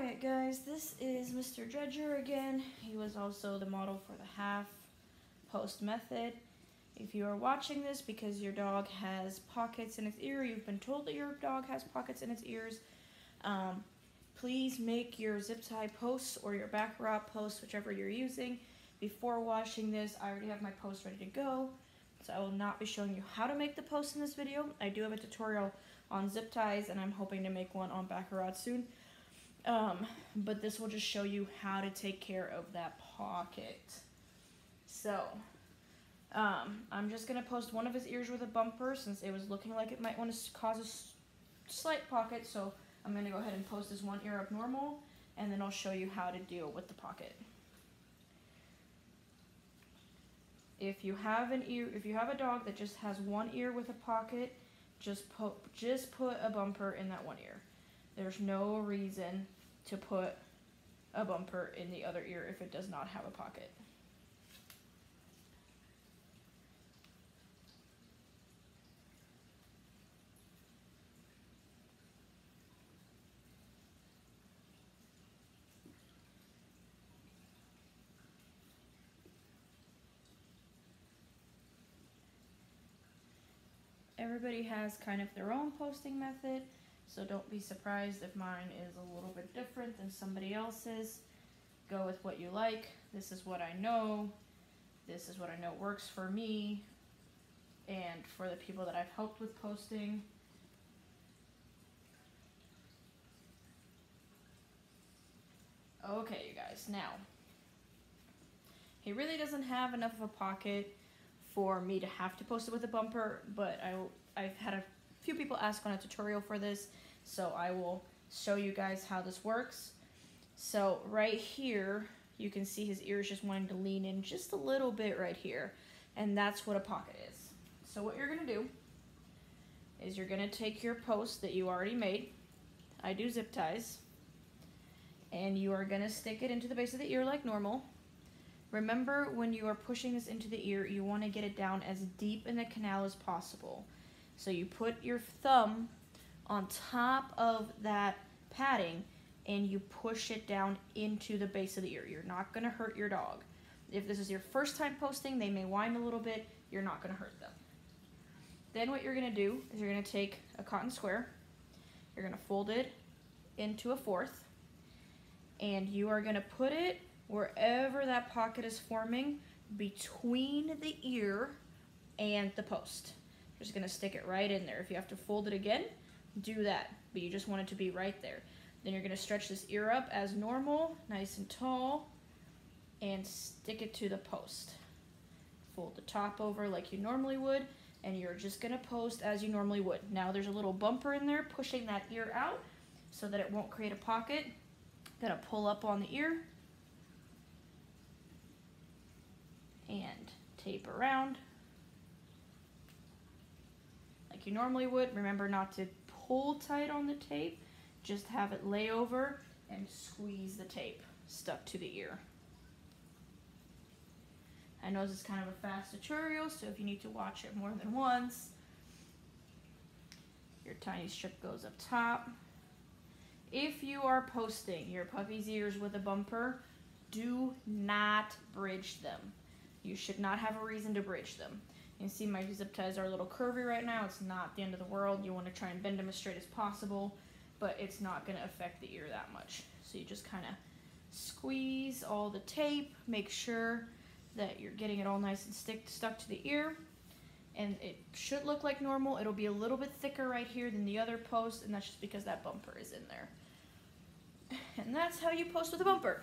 Alright guys, this is Mr. Dredger again. He was also the model for the half post method. If you are watching this because your dog has pockets in its ear, you've been told that your dog has pockets in its ears, um, please make your zip tie posts or your back wrap posts, whichever you're using, before washing this. I already have my post ready to go, so I will not be showing you how to make the post in this video. I do have a tutorial on zip ties and I'm hoping to make one on back wrap soon. Um, but this will just show you how to take care of that pocket. So, um, I'm just going to post one of his ears with a bumper since it was looking like it might want to cause a slight pocket. So I'm going to go ahead and post his one ear up normal and then I'll show you how to deal with the pocket. If you have an ear, if you have a dog that just has one ear with a pocket, just put just put a bumper in that one ear. There's no reason to put a bumper in the other ear if it does not have a pocket. Everybody has kind of their own posting method. So don't be surprised if mine is a little bit different than somebody else's. Go with what you like. This is what I know. This is what I know works for me and for the people that I've helped with posting. Okay, you guys, now, he really doesn't have enough of a pocket for me to have to post it with a bumper, but I, I've had a few people ask on a tutorial for this, so I will show you guys how this works. So right here, you can see his ears just wanting to lean in just a little bit right here, and that's what a pocket is. So what you're gonna do is you're gonna take your post that you already made, I do zip ties, and you are gonna stick it into the base of the ear like normal. Remember when you are pushing this into the ear, you wanna get it down as deep in the canal as possible. So you put your thumb on top of that padding and you push it down into the base of the ear. You're not going to hurt your dog. If this is your first time posting, they may whine a little bit. You're not going to hurt them. Then what you're going to do is you're going to take a cotton square. You're going to fold it into a fourth. And you are going to put it wherever that pocket is forming between the ear and the post just gonna stick it right in there. If you have to fold it again, do that, but you just want it to be right there. Then you're gonna stretch this ear up as normal, nice and tall, and stick it to the post. Fold the top over like you normally would, and you're just gonna post as you normally would. Now there's a little bumper in there pushing that ear out so that it won't create a pocket. Gonna pull up on the ear and tape around like you normally would. Remember not to pull tight on the tape, just have it lay over and squeeze the tape stuck to the ear. I know this is kind of a fast tutorial, so if you need to watch it more than once, your tiny strip goes up top. If you are posting your puppy's ears with a bumper, do not bridge them. You should not have a reason to bridge them. You can see my zip ties are a little curvy right now. It's not the end of the world. You want to try and bend them as straight as possible, but it's not going to affect the ear that much. So you just kind of squeeze all the tape, make sure that you're getting it all nice and stick, stuck to the ear. And it should look like normal. It'll be a little bit thicker right here than the other post, and that's just because that bumper is in there. And that's how you post with a bumper.